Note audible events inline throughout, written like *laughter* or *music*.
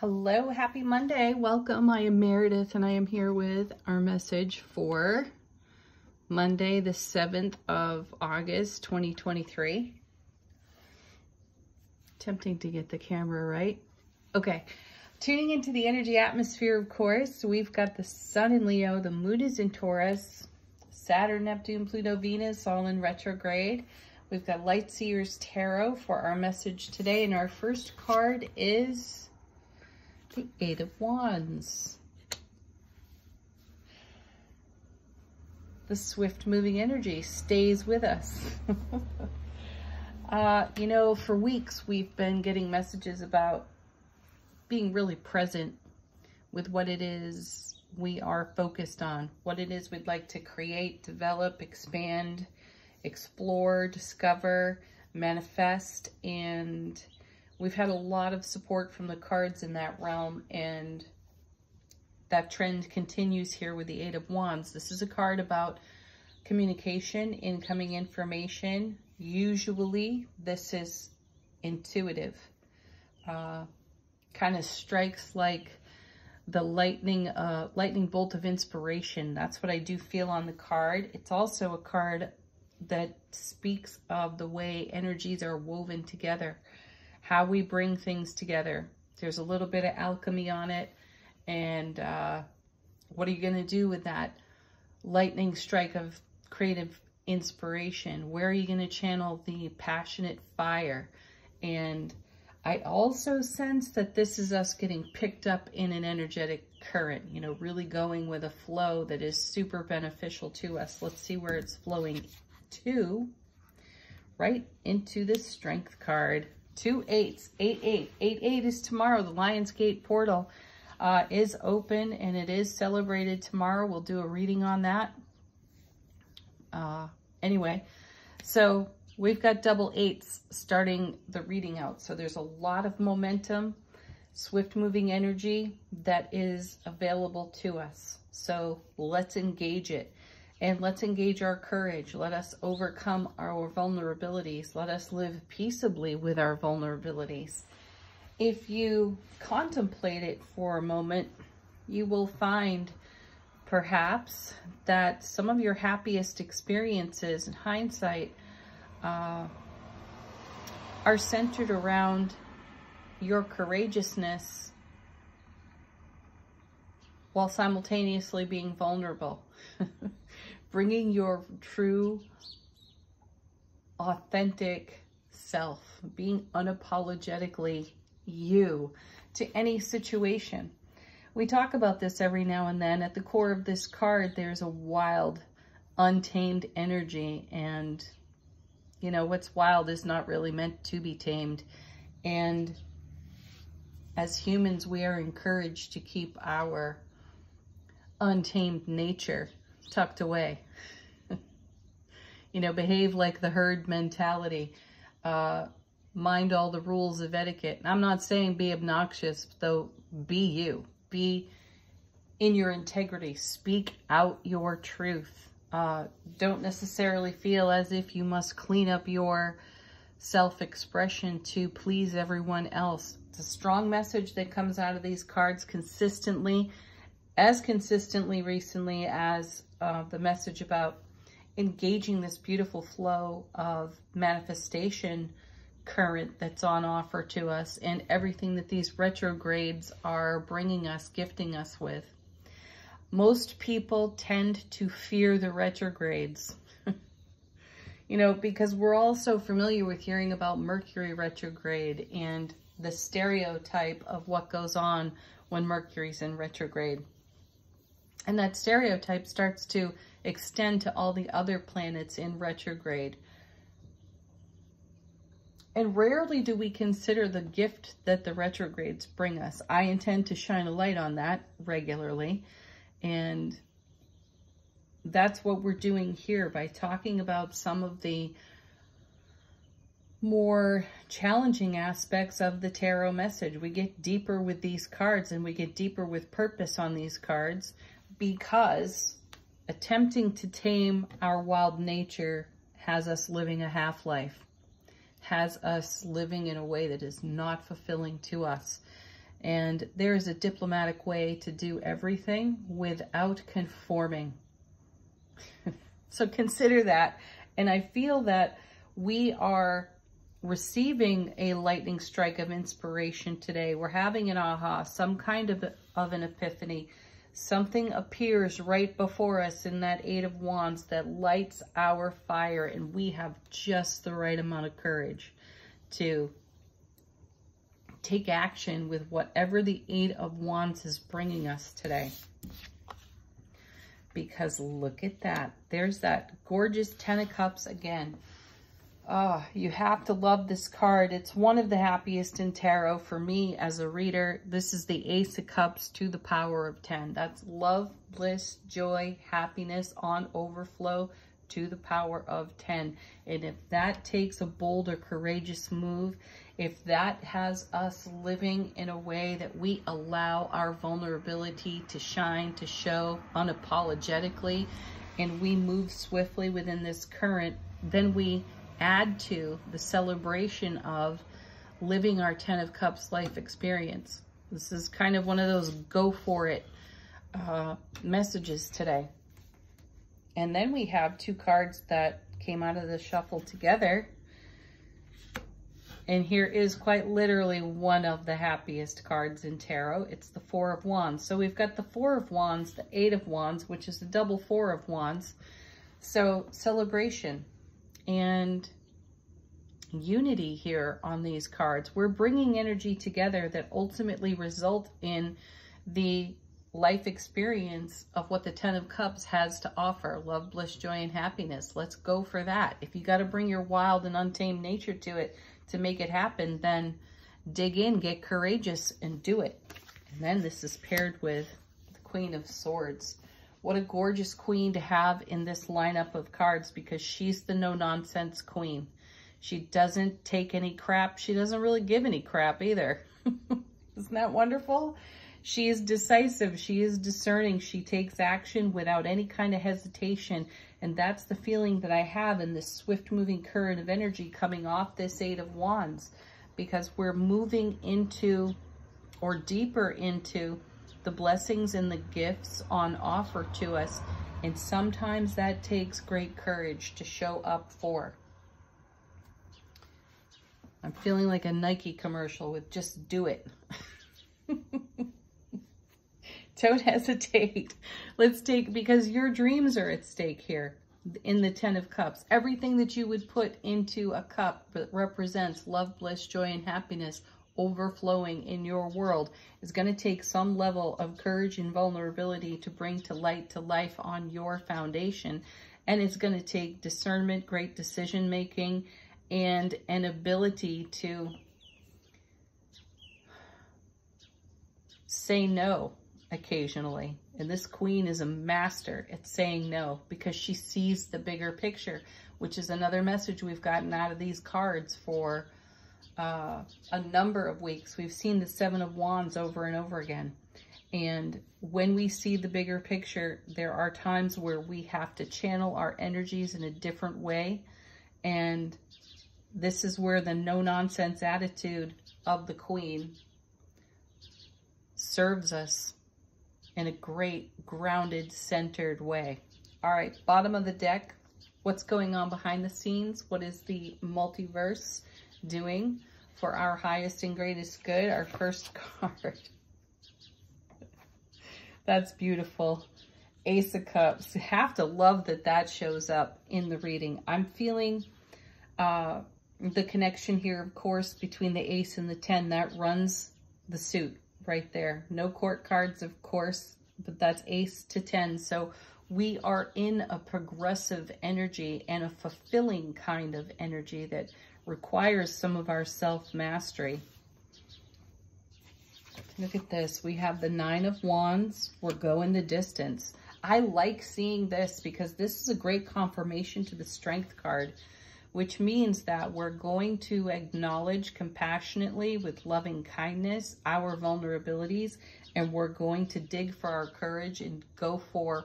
Hello, happy Monday. Welcome. I am Meredith and I am here with our message for Monday, the 7th of August, 2023. Tempting to get the camera right. Okay. Tuning into the energy atmosphere, of course, we've got the Sun in Leo, the Moon is in Taurus, Saturn, Neptune, Pluto, Venus, all in retrograde. We've got Light Seers Tarot for our message today, and our first card is the Eight of Wands. The swift moving energy stays with us. *laughs* uh, you know, for weeks we've been getting messages about being really present with what it is we are focused on, what it is we'd like to create, develop, expand, explore, discover, manifest, and We've had a lot of support from the cards in that realm and that trend continues here with the Eight of Wands. This is a card about communication, incoming information. Usually this is intuitive. Uh, kind of strikes like the lightning uh, lightning bolt of inspiration. That's what I do feel on the card. It's also a card that speaks of the way energies are woven together how we bring things together. There's a little bit of alchemy on it. And uh, what are you going to do with that lightning strike of creative inspiration? Where are you going to channel the passionate fire? And I also sense that this is us getting picked up in an energetic current, you know, really going with a flow that is super beneficial to us. Let's see where it's flowing to. Right into the strength card. Two eights, eight, eight. Eight, eight is tomorrow. The Lionsgate portal uh, is open and it is celebrated tomorrow. We'll do a reading on that. Uh, anyway, so we've got double eights starting the reading out. So there's a lot of momentum, swift moving energy that is available to us. So let's engage it. And let's engage our courage. Let us overcome our vulnerabilities. Let us live peaceably with our vulnerabilities. If you contemplate it for a moment, you will find perhaps that some of your happiest experiences in hindsight uh, are centered around your courageousness while simultaneously being vulnerable. *laughs* bringing your true, authentic self, being unapologetically you to any situation. We talk about this every now and then. At the core of this card, there's a wild, untamed energy. And, you know, what's wild is not really meant to be tamed. And as humans, we are encouraged to keep our untamed nature tucked away. *laughs* you know, behave like the herd mentality. Uh, mind all the rules of etiquette. I'm not saying be obnoxious, though be you. Be in your integrity. Speak out your truth. Uh, don't necessarily feel as if you must clean up your self-expression to please everyone else. It's a strong message that comes out of these cards consistently, as consistently recently as uh, the message about engaging this beautiful flow of manifestation current that's on offer to us and everything that these retrogrades are bringing us, gifting us with. Most people tend to fear the retrogrades, *laughs* you know, because we're all so familiar with hearing about Mercury retrograde and the stereotype of what goes on when Mercury's in retrograde. And that stereotype starts to extend to all the other planets in retrograde. And rarely do we consider the gift that the retrogrades bring us. I intend to shine a light on that regularly. And that's what we're doing here by talking about some of the more challenging aspects of the tarot message. We get deeper with these cards and we get deeper with purpose on these cards because attempting to tame our wild nature has us living a half-life, has us living in a way that is not fulfilling to us. And there is a diplomatic way to do everything without conforming. *laughs* so consider that. And I feel that we are receiving a lightning strike of inspiration today. We're having an aha, some kind of, of an epiphany. Something appears right before us in that Eight of Wands that lights our fire, and we have just the right amount of courage to take action with whatever the Eight of Wands is bringing us today. Because look at that. There's that gorgeous Ten of Cups again. Oh, you have to love this card. It's one of the happiest in tarot for me as a reader. This is the Ace of Cups to the power of 10. That's love, bliss, joy, happiness on overflow to the power of 10. And if that takes a bold or courageous move, if that has us living in a way that we allow our vulnerability to shine, to show unapologetically, and we move swiftly within this current, then we add to the celebration of living our Ten of Cups life experience. This is kind of one of those go for it uh, messages today. And then we have two cards that came out of the shuffle together. And here is quite literally one of the happiest cards in tarot. It's the Four of Wands. So we've got the Four of Wands, the Eight of Wands, which is the double Four of Wands. So celebration and unity here on these cards. We're bringing energy together that ultimately result in the life experience of what the Ten of Cups has to offer. Love, bliss, joy, and happiness. Let's go for that. If you got to bring your wild and untamed nature to it to make it happen, then dig in, get courageous, and do it. And then this is paired with the Queen of Swords. What a gorgeous queen to have in this lineup of cards because she's the no-nonsense queen. She doesn't take any crap. She doesn't really give any crap either. *laughs* Isn't that wonderful? She is decisive. She is discerning. She takes action without any kind of hesitation. And that's the feeling that I have in this swift moving current of energy coming off this Eight of Wands because we're moving into or deeper into the blessings and the gifts on offer to us. And sometimes that takes great courage to show up for. I'm feeling like a Nike commercial with just do it. *laughs* Don't hesitate. Let's take, because your dreams are at stake here in the Ten of Cups. Everything that you would put into a cup represents love, bliss, joy, and happiness overflowing in your world is going to take some level of courage and vulnerability to bring to light to life on your foundation. And it's going to take discernment, great decision making, and an ability to say no occasionally. And this queen is a master at saying no because she sees the bigger picture, which is another message we've gotten out of these cards for uh, a number of weeks. We've seen the Seven of Wands over and over again. And when we see the bigger picture, there are times where we have to channel our energies in a different way and this is where the no-nonsense attitude of the queen serves us in a great, grounded, centered way. All right, bottom of the deck, what's going on behind the scenes? What is the multiverse doing for our highest and greatest good? Our first *laughs* card. That's beautiful. Ace of Cups. have to love that that shows up in the reading. I'm feeling uh, the connection here, of course, between the ace and the 10, that runs the suit right there. No court cards, of course, but that's ace to 10. So we are in a progressive energy and a fulfilling kind of energy that requires some of our self-mastery. Look at this. We have the Nine of Wands. We're going the distance. I like seeing this because this is a great confirmation to the Strength card which means that we're going to acknowledge compassionately with loving kindness our vulnerabilities and we're going to dig for our courage and go for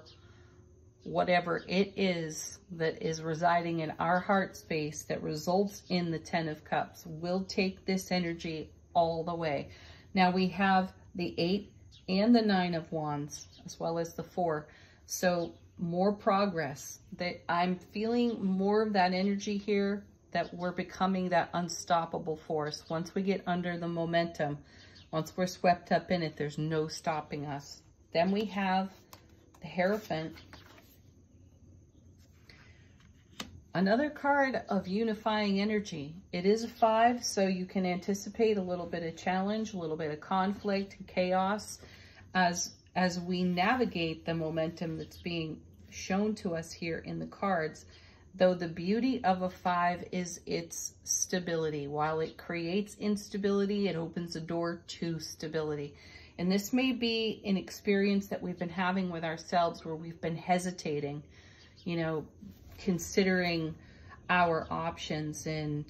whatever it is that is residing in our heart space that results in the Ten of Cups. We'll take this energy all the way. Now we have the eight and the nine of wands, as well as the four. So more progress. That I'm feeling more of that energy here, that we're becoming that unstoppable force. Once we get under the momentum, once we're swept up in it, there's no stopping us. Then we have the Hierophant. Another card of unifying energy. It is a five, so you can anticipate a little bit of challenge, a little bit of conflict, chaos, as, as we navigate the momentum that's being shown to us here in the cards. Though the beauty of a five is its stability. While it creates instability, it opens a door to stability. And this may be an experience that we've been having with ourselves where we've been hesitating, you know, considering our options and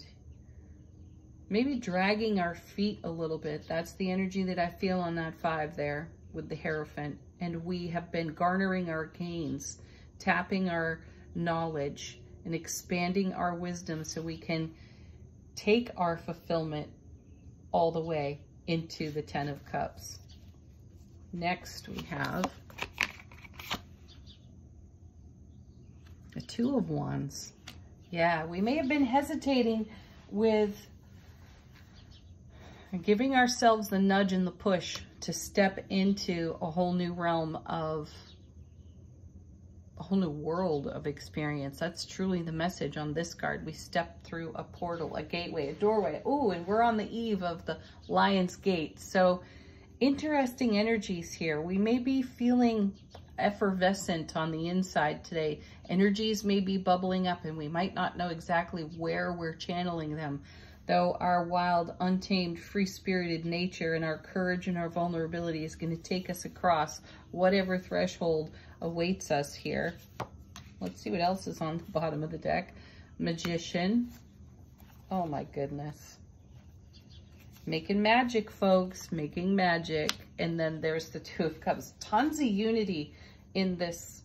maybe dragging our feet a little bit. That's the energy that I feel on that five there with the Hierophant. And we have been garnering our gains, tapping our knowledge and expanding our wisdom so we can take our fulfillment all the way into the Ten of Cups. Next we have the Two of Wands. Yeah, we may have been hesitating with giving ourselves the nudge and the push to step into a whole new realm of a whole new world of experience. That's truly the message on this card. We step through a portal, a gateway, a doorway. Oh, and we're on the eve of the Lion's Gate. So interesting energies here. We may be feeling effervescent on the inside today. Energies may be bubbling up and we might not know exactly where we're channeling them. Though our wild, untamed, free-spirited nature and our courage and our vulnerability is going to take us across whatever threshold awaits us here. Let's see what else is on the bottom of the deck. Magician. Oh my goodness. Making magic, folks. Making magic. And then there's the Two of Cups. Tons of unity in this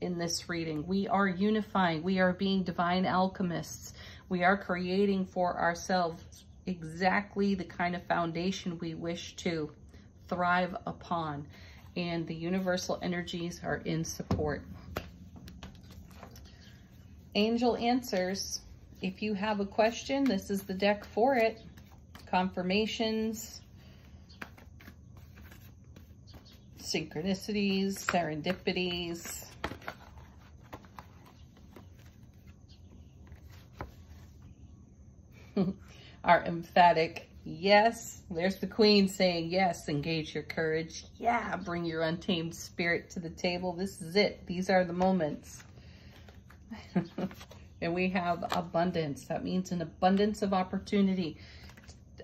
in this reading. We are unifying. We are being divine alchemists. We are creating for ourselves exactly the kind of foundation we wish to thrive upon. And the universal energies are in support. Angel answers. If you have a question, this is the deck for it. Confirmations, synchronicities, serendipities. *laughs* Our emphatic yes. There's the queen saying yes, engage your courage. Yeah, bring your untamed spirit to the table. This is it. These are the moments. *laughs* and we have abundance. That means an abundance of opportunity.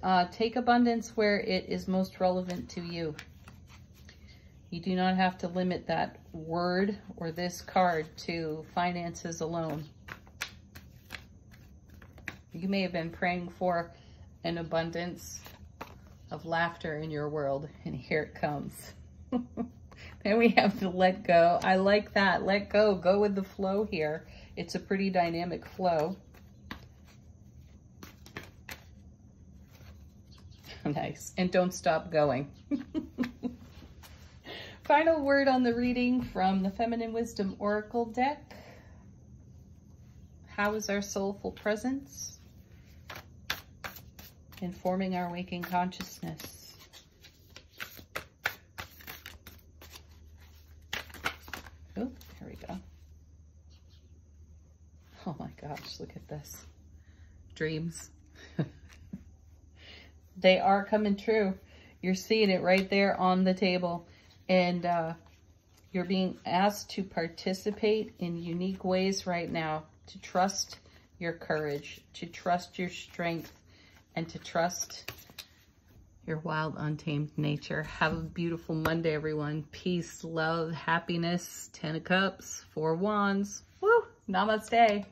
Uh, take abundance where it is most relevant to you. You do not have to limit that word or this card to finances alone. You may have been praying for an abundance of laughter in your world, and here it comes. *laughs* then we have to let go. I like that. Let go. Go with the flow here. It's a pretty dynamic flow. *laughs* nice. And don't stop going. *laughs* Final word on the reading from the Feminine Wisdom Oracle deck. How is our soulful presence informing our waking consciousness? Oh, here we go. Oh my gosh, look at this. Dreams. *laughs* they are coming true. You're seeing it right there on the table and uh, you're being asked to participate in unique ways right now, to trust your courage, to trust your strength, and to trust your wild, untamed nature. Have a beautiful Monday, everyone. Peace, love, happiness, Ten of Cups, Four Wands. Woo! Namaste.